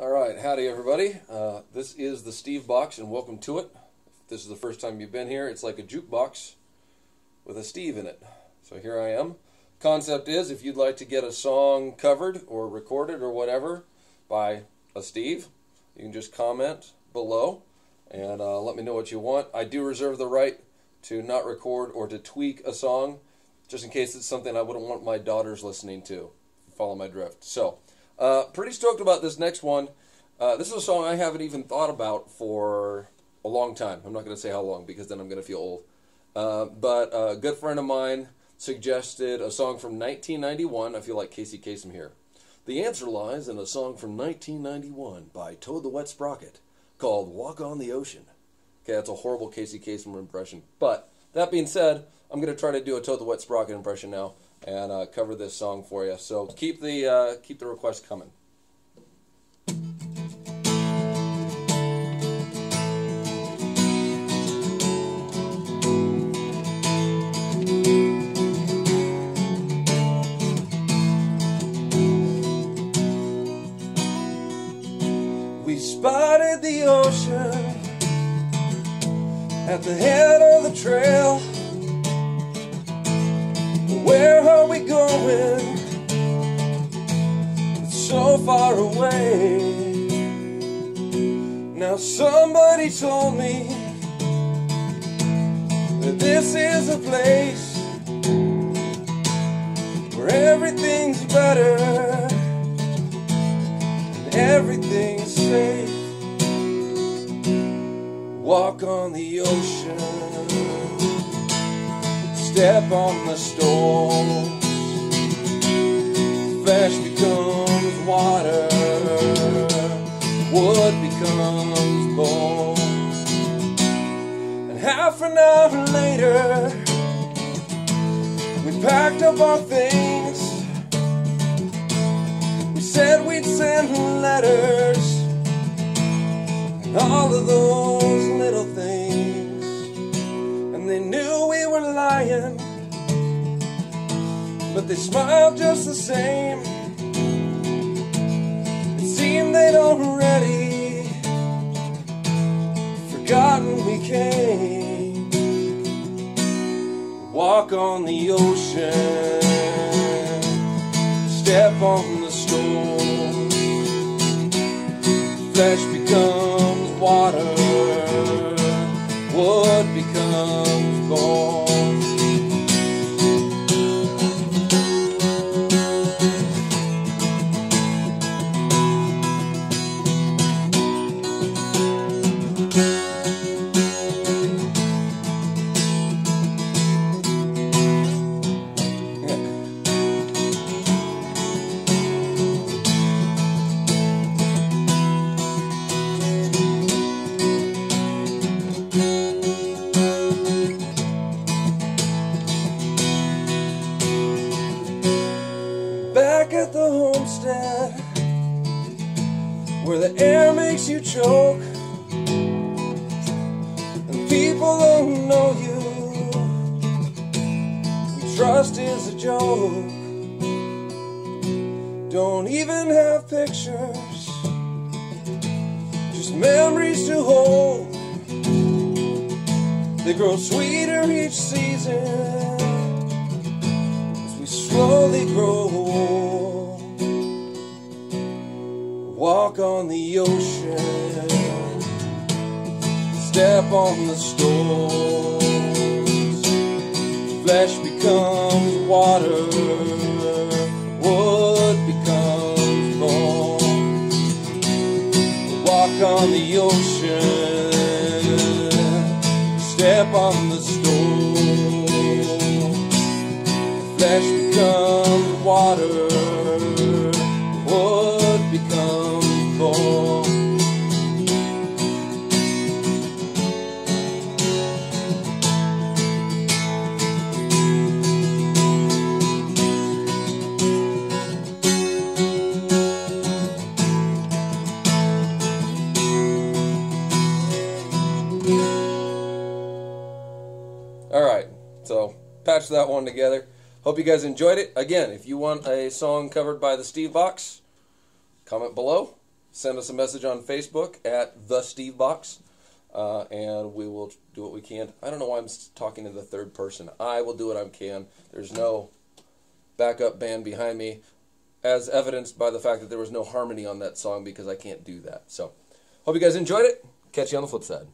All right, howdy everybody. Uh, this is the SteveBox, and welcome to it. If this is the first time you've been here, it's like a jukebox with a Steve in it. So here I am. Concept is if you'd like to get a song covered or recorded or whatever by a Steve, you can just comment below and uh, let me know what you want. I do reserve the right to not record or to tweak a song, just in case it's something I wouldn't want my daughters listening to. Follow my drift. So. Uh, pretty stoked about this next one. Uh, this is a song I haven't even thought about for a long time. I'm not going to say how long because then I'm going to feel old. Uh, but a good friend of mine suggested a song from 1991. I feel like Casey Kasem here. The answer lies in a song from 1991 by Toad the Wet Sprocket called Walk on the Ocean. Okay, that's a horrible Casey Kasem impression. But that being said, I'm going to try to do a Toad the Wet Sprocket impression now and uh, cover this song for you. So keep the uh, keep the request coming. We spotted the ocean at the head of the trail. It's so far away. Now somebody told me that this is a place where everything's better and everything's safe. Walk on the ocean step on the storm. Water, wood becomes bone. And half an hour later, we packed up our things. We said we'd send letters, and all of those little things. And they knew we were lying, but they smiled just the same. Walk on the ocean, step on the storm. Flesh becomes water, wood becomes where the air makes you choke, and people don't know you. Trust is a joke. Don't even have pictures, just memories to hold. They grow sweeter each season as we slowly grow old. Walk on the ocean, step on the storms. Flesh becomes water, wood becomes bone. Walk on the ocean, step on the storm. Flesh becomes All right, so patch that one together. Hope you guys enjoyed it. Again, if you want a song covered by the SteveBox, comment below. Send us a message on Facebook at the SteveBox, uh, and we will do what we can. I don't know why I'm talking in the third person. I will do what I can. There's no backup band behind me, as evidenced by the fact that there was no harmony on that song because I can't do that. So, hope you guys enjoyed it. Catch you on the flip side.